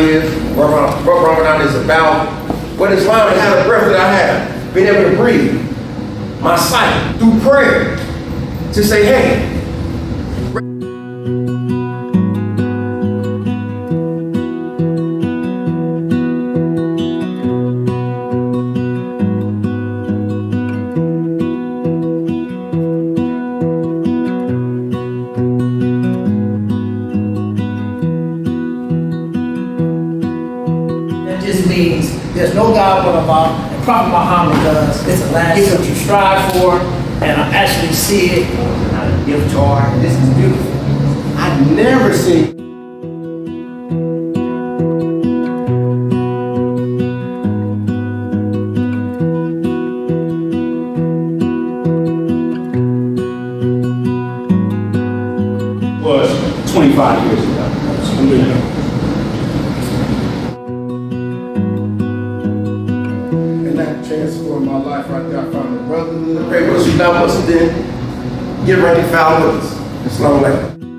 Is, what Ramadan is about, what Islam is, how the breath that I have, being able to breathe, my sight, through prayer, to say, hey, That just means there's no God but Allah, and Prophet Muhammad does. It's a last it's what you strive for, and I actually see it. I give Torah, and this is beautiful. I've never seen was 25 years ago. That transformed my life right there. I found a brotherhood. pray with us, once and then, get ready with us. It's long later.